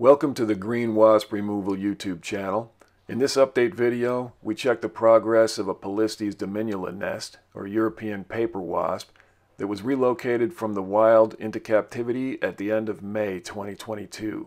Welcome to the Green Wasp Removal YouTube channel. In this update video, we check the progress of a Polistes dominula nest, or European paper wasp, that was relocated from the wild into captivity at the end of May 2022.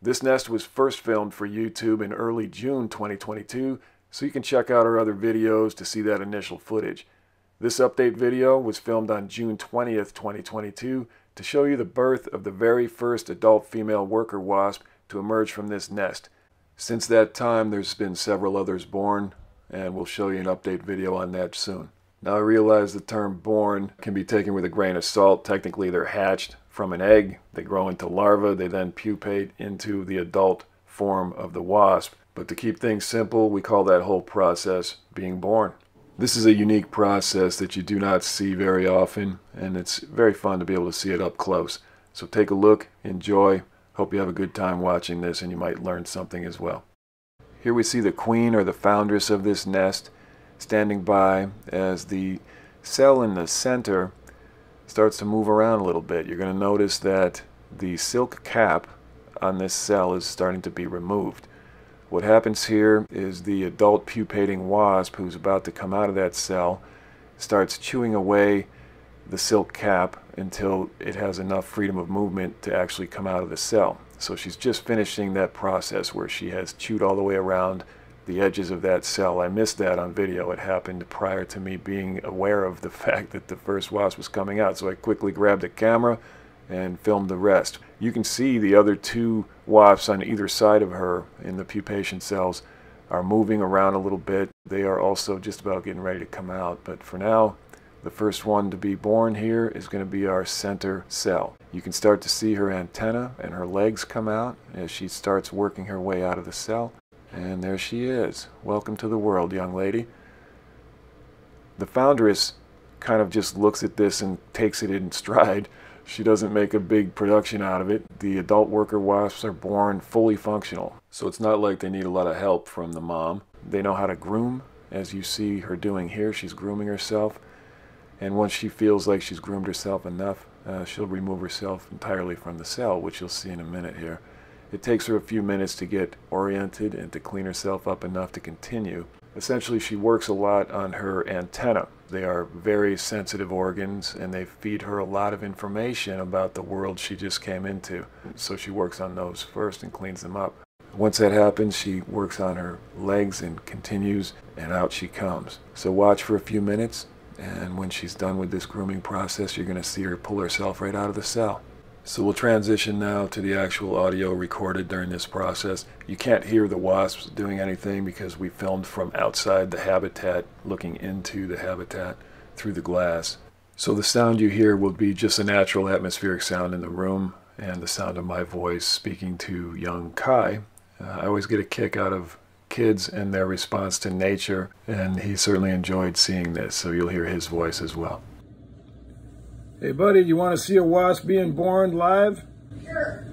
This nest was first filmed for YouTube in early June 2022, so you can check out our other videos to see that initial footage. This update video was filmed on June 20th, 2022, to show you the birth of the very first adult female worker wasp to emerge from this nest. Since that time, there's been several others born, and we'll show you an update video on that soon. Now I realize the term born can be taken with a grain of salt. Technically, they're hatched from an egg, they grow into larvae, they then pupate into the adult form of the wasp. But to keep things simple, we call that whole process being born. This is a unique process that you do not see very often, and it's very fun to be able to see it up close. So take a look, enjoy. Hope you have a good time watching this and you might learn something as well. Here we see the queen or the foundress of this nest standing by as the cell in the center starts to move around a little bit. You're going to notice that the silk cap on this cell is starting to be removed. What happens here is the adult pupating wasp who's about to come out of that cell starts chewing away the silk cap until it has enough freedom of movement to actually come out of the cell. So she's just finishing that process where she has chewed all the way around the edges of that cell. I missed that on video. It happened prior to me being aware of the fact that the first wasp was coming out. So I quickly grabbed a camera and filmed the rest. You can see the other two wasps on either side of her in the pupation cells are moving around a little bit. They are also just about getting ready to come out. But for now, the first one to be born here is going to be our center cell. You can start to see her antenna and her legs come out as she starts working her way out of the cell. And there she is. Welcome to the world, young lady. The foundress kind of just looks at this and takes it in stride she doesn't make a big production out of it. The adult worker wasps are born fully functional, so it's not like they need a lot of help from the mom. They know how to groom, as you see her doing here. She's grooming herself, and once she feels like she's groomed herself enough, uh, she'll remove herself entirely from the cell, which you'll see in a minute here. It takes her a few minutes to get oriented and to clean herself up enough to continue. Essentially, she works a lot on her antenna. They are very sensitive organs and they feed her a lot of information about the world she just came into. So she works on those first and cleans them up. Once that happens, she works on her legs and continues, and out she comes. So watch for a few minutes, and when she's done with this grooming process, you're going to see her pull herself right out of the cell. So we'll transition now to the actual audio recorded during this process. You can't hear the wasps doing anything because we filmed from outside the habitat, looking into the habitat through the glass. So the sound you hear will be just a natural atmospheric sound in the room and the sound of my voice speaking to young Kai. Uh, I always get a kick out of kids and their response to nature, and he certainly enjoyed seeing this, so you'll hear his voice as well. Hey, buddy, you want to see a wasp being born live? Sure.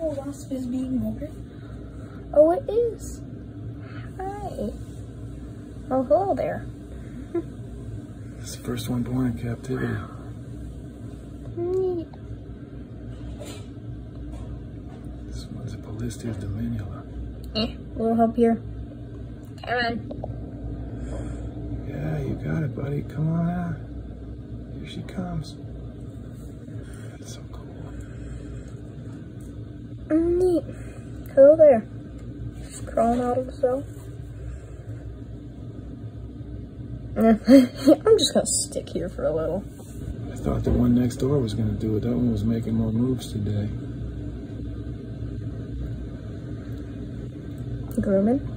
A wasp is being born? Oh, it is. Hi. Oh, hello there. it's the first one born in captivity. Neat. This one's a Polistes dominula. Eh, a little help here. Come on. Yeah, you got it, buddy. Come on out. Here she comes. That's so cool. Neat. Hello there. Just crawling out of the cell. I'm just gonna stick here for a little. I thought the one next door was gonna do it. That one was making more moves today. Grooming?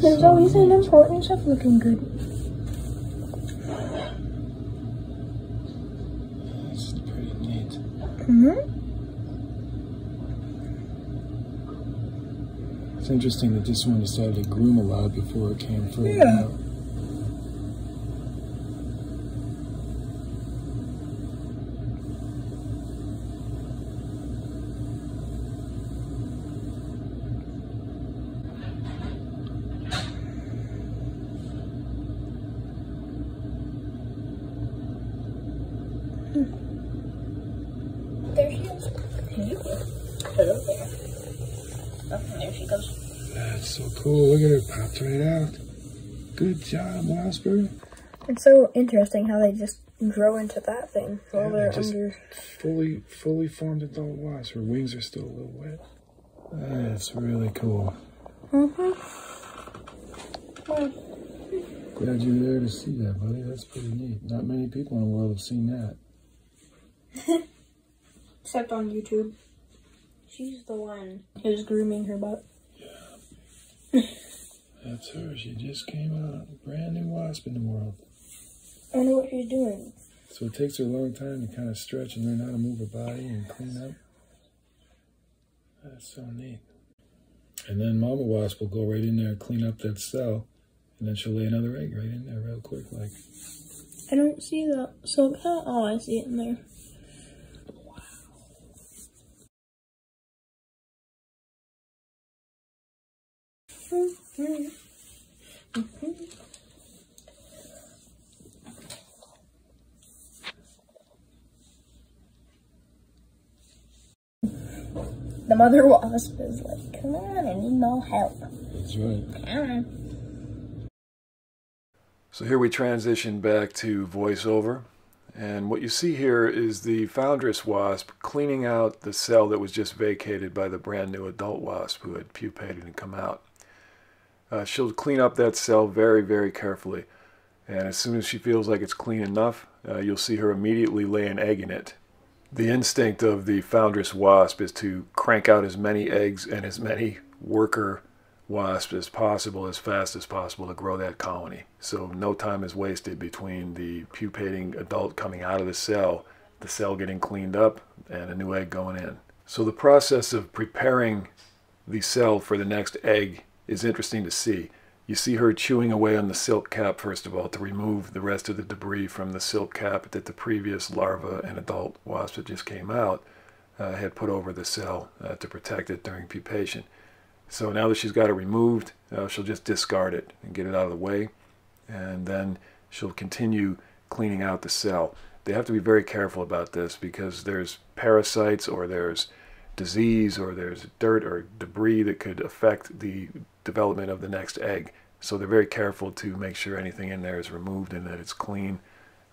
There's always an importance of looking good. That's pretty neat. Mm-hmm. It's interesting that this one decided to groom a lot before it came further Yeah. Look at her. Popped right out. Good job, Wasper. It's so interesting how they just grow into that thing while Yeah, they're just under. fully, fully formed adult wasp. Her wings are still a little wet. That's really cool. Mm-hmm. Glad you were there to see that, buddy. That's pretty neat. Not many people in the world have seen that. Except on YouTube. She's the one who's grooming her butt. That's her. She just came out. Brand new wasp in the world. I wonder what she's doing. So it takes her a long time to kind of stretch and learn how to move her body and clean up. That's so neat. And then mama wasp will go right in there and clean up that cell. And then she'll lay another egg right in there real quick like. I don't see the silk hat. Oh, I see it in there. The mother wasp is like, come on, I need more help. That's right. Come on. So here we transition back to voiceover. And what you see here is the foundress wasp cleaning out the cell that was just vacated by the brand new adult wasp who had pupated and come out. Uh, she'll clean up that cell very, very carefully. And as soon as she feels like it's clean enough, uh, you'll see her immediately lay an egg in it. The instinct of the foundress wasp is to crank out as many eggs and as many worker wasps as possible as fast as possible to grow that colony. So no time is wasted between the pupating adult coming out of the cell, the cell getting cleaned up, and a new egg going in. So the process of preparing the cell for the next egg is interesting to see. You see her chewing away on the silk cap, first of all, to remove the rest of the debris from the silk cap that the previous larva and adult wasp that just came out uh, had put over the cell uh, to protect it during pupation. So now that she's got it removed, uh, she'll just discard it and get it out of the way. And then she'll continue cleaning out the cell. They have to be very careful about this because there's parasites or there's disease or there's dirt or debris that could affect the development of the next egg. So they're very careful to make sure anything in there is removed and that it's clean.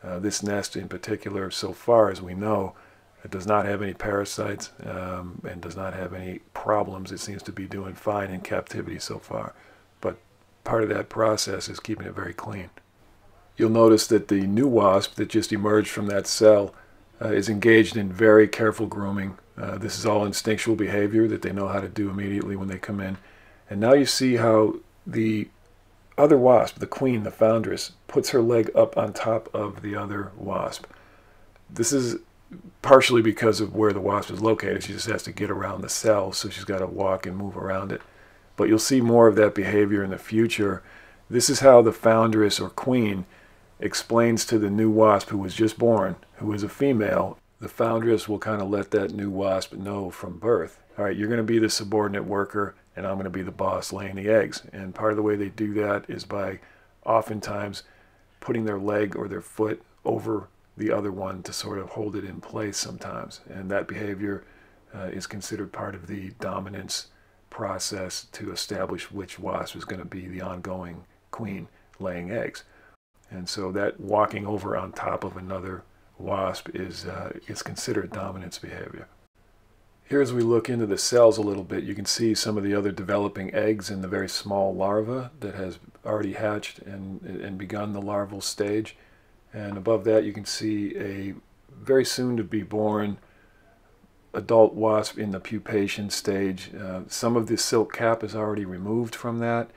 Uh, this nest in particular, so far as we know, it does not have any parasites um, and does not have any problems. It seems to be doing fine in captivity so far. But part of that process is keeping it very clean. You'll notice that the new wasp that just emerged from that cell uh, is engaged in very careful grooming. Uh, this is all instinctual behavior that they know how to do immediately when they come in. And now you see how the other wasp, the queen, the foundress, puts her leg up on top of the other wasp. This is partially because of where the wasp is located. She just has to get around the cell, so she's got to walk and move around it. But you'll see more of that behavior in the future. This is how the foundress or queen explains to the new wasp who was just born, who is a female, the foundress will kind of let that new wasp know from birth. All right, you're going to be the subordinate worker, and I'm going to be the boss laying the eggs. And part of the way they do that is by oftentimes putting their leg or their foot over the other one to sort of hold it in place sometimes. And that behavior uh, is considered part of the dominance process to establish which wasp is going to be the ongoing queen laying eggs. And so that walking over on top of another wasp is, uh, is considered dominance behavior. Here as we look into the cells a little bit, you can see some of the other developing eggs in the very small larva that has already hatched and, and begun the larval stage. And above that you can see a very soon to be born adult wasp in the pupation stage. Uh, some of the silk cap is already removed from that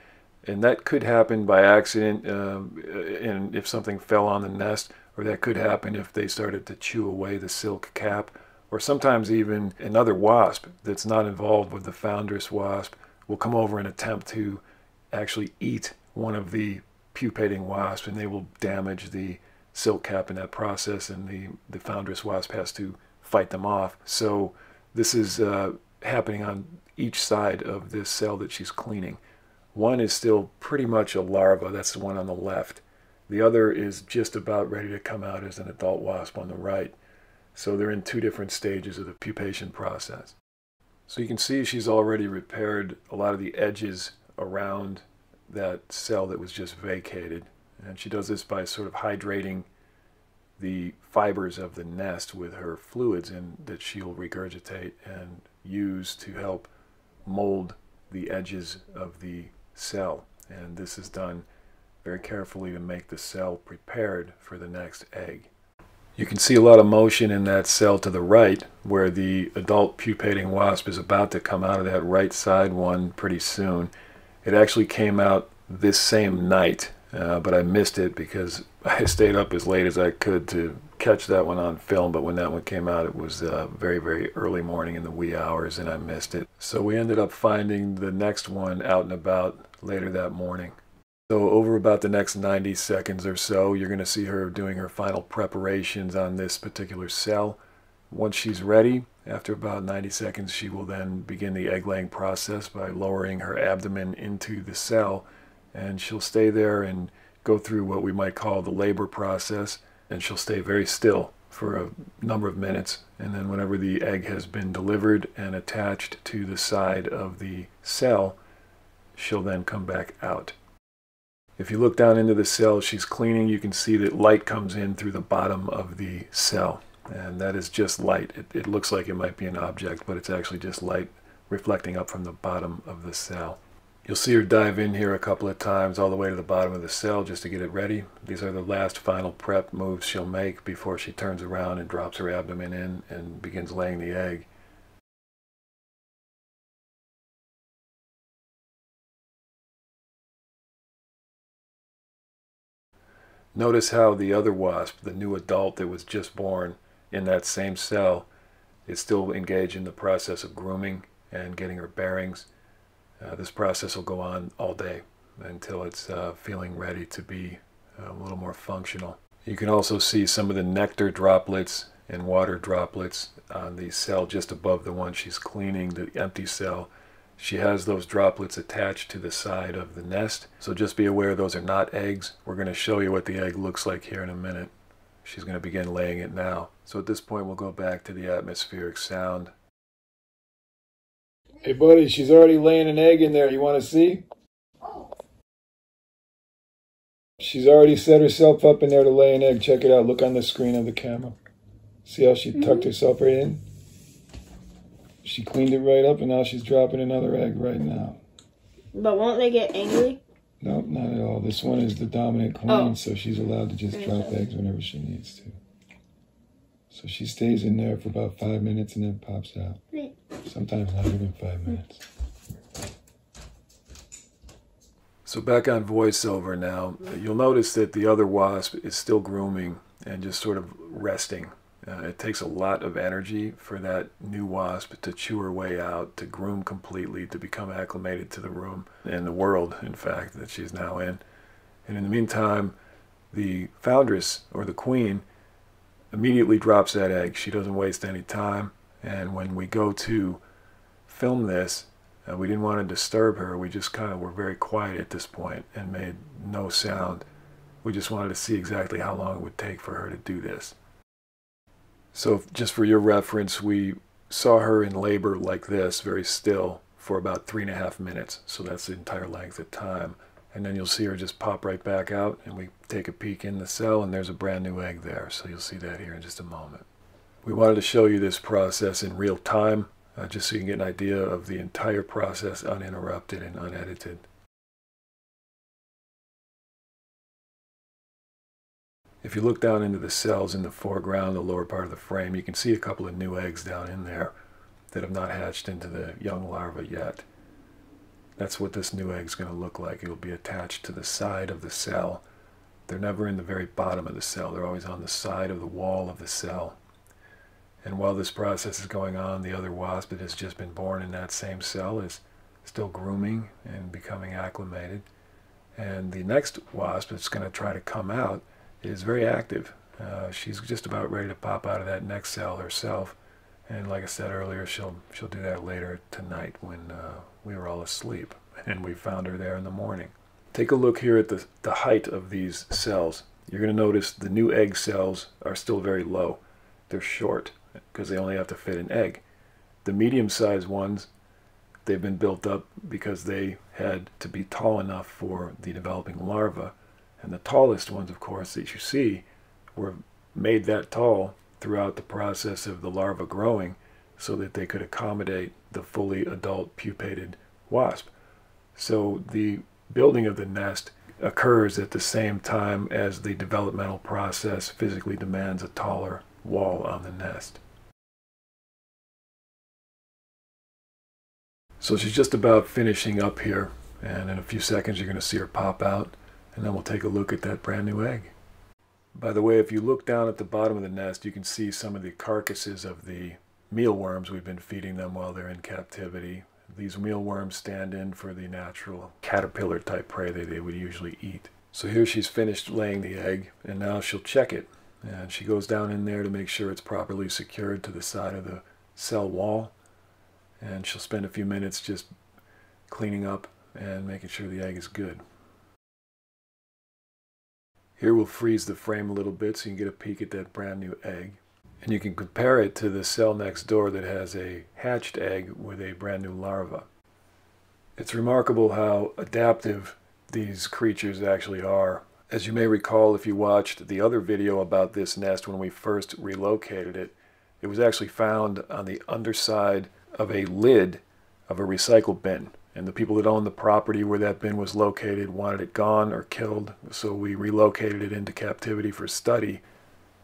and that could happen by accident um, and if something fell on the nest or that could happen if they started to chew away the silk cap or sometimes even another wasp that's not involved with the foundress wasp will come over and attempt to actually eat one of the pupating wasps and they will damage the silk cap in that process and the, the foundress wasp has to fight them off. So this is uh, happening on each side of this cell that she's cleaning. One is still pretty much a larva, that's the one on the left. The other is just about ready to come out as an adult wasp on the right. So they're in two different stages of the pupation process. So you can see she's already repaired a lot of the edges around that cell that was just vacated. And she does this by sort of hydrating the fibers of the nest with her fluids and that she'll regurgitate and use to help mold the edges of the cell. And this is done very carefully to make the cell prepared for the next egg. You can see a lot of motion in that cell to the right where the adult pupating wasp is about to come out of that right side one pretty soon. It actually came out this same night, uh, but I missed it because I stayed up as late as I could to catch that one on film, but when that one came out, it was uh, very, very early morning in the wee hours, and I missed it. So we ended up finding the next one out and about later that morning. So over about the next 90 seconds or so, you're going to see her doing her final preparations on this particular cell. Once she's ready, after about 90 seconds, she will then begin the egg laying process by lowering her abdomen into the cell, and she'll stay there and go through what we might call the labor process, and she'll stay very still for a number of minutes. And then whenever the egg has been delivered and attached to the side of the cell, she'll then come back out. If you look down into the cell she's cleaning, you can see that light comes in through the bottom of the cell. And that is just light. It, it looks like it might be an object, but it's actually just light reflecting up from the bottom of the cell. You'll see her dive in here a couple of times all the way to the bottom of the cell just to get it ready. These are the last final prep moves she'll make before she turns around and drops her abdomen in and begins laying the egg. Notice how the other wasp, the new adult that was just born in that same cell, is still engaged in the process of grooming and getting her bearings. Uh, this process will go on all day until it's uh, feeling ready to be uh, a little more functional. You can also see some of the nectar droplets and water droplets on the cell just above the one she's cleaning, the empty cell. She has those droplets attached to the side of the nest, so just be aware those are not eggs. We're going to show you what the egg looks like here in a minute. She's going to begin laying it now. So at this point we'll go back to the atmospheric sound. Hey buddy, she's already laying an egg in there. You want to see? She's already set herself up in there to lay an egg. Check it out. Look on the screen of the camera. See how she tucked mm-hmm. herself right in? She cleaned it right up and now she's dropping another egg right now. But won't they get angry? Nope, not at all. This one is the dominant queen, Oh. so she's allowed to just drop good. eggs whenever she needs to. So she stays in there for about five minutes and then pops out. Neat. Sometimes not even five minutes. So back on voiceover now, you'll notice that the other wasp is still grooming and just sort of resting. Uh, it takes a lot of energy for that new wasp to chew her way out, to groom completely, to become acclimated to the room and the world, in fact, that she's now in. And in the meantime, the foundress or the queen immediately drops that egg. She doesn't waste any time. And when we go to film this, uh, we didn't want to disturb her. We just kind of were very quiet at this point and made no sound. We just wanted to see exactly how long it would take for her to do this. So, just for your reference, we saw her in labor like this, very still, for about three and a half minutes. So, that's the entire length of time. And then you'll see her just pop right back out, and we take a peek in the cell, and there's a brand new egg there. So, you'll see that here in just a moment. We wanted to show you this process in real time, uh, just so you can get an idea of the entire process uninterrupted and unedited. If you look down into the cells in the foreground, the lower part of the frame, you can see a couple of new eggs down in there that have not hatched into the young larva yet. That's what this new egg is going to look like. It'll be attached to the side of the cell. They're never in the very bottom of the cell. They're always on the side of the wall of the cell. And while this process is going on, the other wasp that has just been born in that same cell is still grooming and becoming acclimated. And the next wasp that's going to try to come out is very active. Uh, she's just about ready to pop out of that next cell herself. And like I said earlier, she'll she'll do that later tonight when uh, we were all asleep and we found her there in the morning. Take a look here at the, the height of these cells. You're going to notice the new egg cells are still very low. They're short because they only have to fit an egg. The medium-sized ones, they've been built up because they had to be tall enough for the developing larva. And the tallest ones, of course, that you see were made that tall throughout the process of the larva growing so that they could accommodate the fully adult pupated wasp. So the building of the nest occurs at the same time as the developmental process physically demands a taller wall on the nest. So she's just about finishing up here, and in a few seconds you're going to see her pop out, and then we'll take a look at that brand new egg. By the way, if you look down at the bottom of the nest, you can see some of the carcasses of the mealworms we've been feeding them while they're in captivity. These mealworms stand in for the natural caterpillar type prey that they would usually eat. So here she's finished laying the egg, and now she'll check it. And she goes down in there to make sure it's properly secured to the side of the cell wall. And she'll spend a few minutes just cleaning up and making sure the egg is good. Here we'll freeze the frame a little bit so you can get a peek at that brand new egg. And you can compare it to the cell next door that has a hatched egg with a brand new larva. It's remarkable how adaptive these creatures actually are. As you may recall if you watched the other video about this nest when we first relocated it, it was actually found on the underside of a lid of a recycle bin. And the people that owned the property where that bin was located wanted it gone or killed, so we relocated it into captivity for study.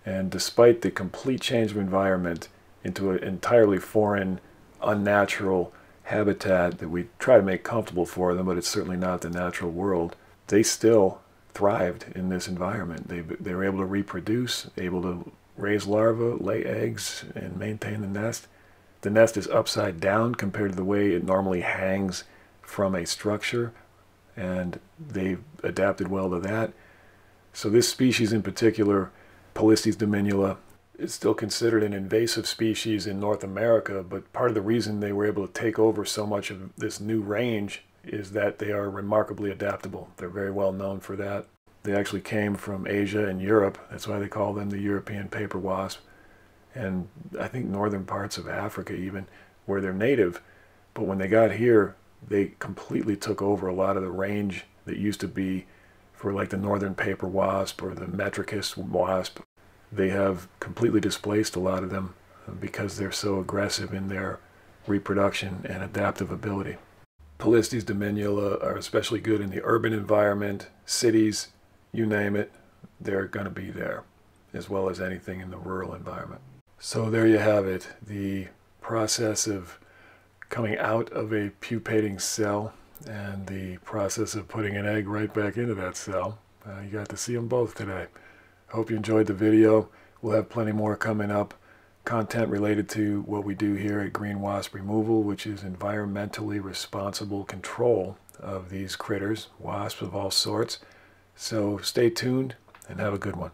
And despite the complete change of environment into an entirely foreign, unnatural habitat that we try to make comfortable for them, but it's certainly not the natural world, they still thrived in this environment. They, they were able to reproduce, able to raise larvae, lay eggs, and maintain the nest. The nest is upside down compared to the way it normally hangs from a structure, and they've adapted well to that. So this species in particular Polistes dominula is still considered an invasive species in North America, but part of the reason they were able to take over so much of this new range is that they are remarkably adaptable. They're very well known for that. They actually came from Asia and Europe. That's why they call them the European paper wasp. And I think northern parts of Africa even, where they're native. But when they got here, they completely took over a lot of the range that used to be for like the northern paper wasp or the metricus wasp they have completely displaced a lot of them uh, because they're so aggressive in their reproduction and adaptive ability. Polistes dominula are especially good in the urban environment, cities, you name it, they're going to be there, as well as anything in the rural environment. So there you have it, the process of coming out of a pupating cell and the process of putting an egg right back into that cell. Uh, you got to see them both today. Hope you enjoyed the video. We'll have plenty more coming up. Content related to what we do here at Green Wasp Removal, which is environmentally responsible control of these critters, wasps of all sorts. So stay tuned and have a good one.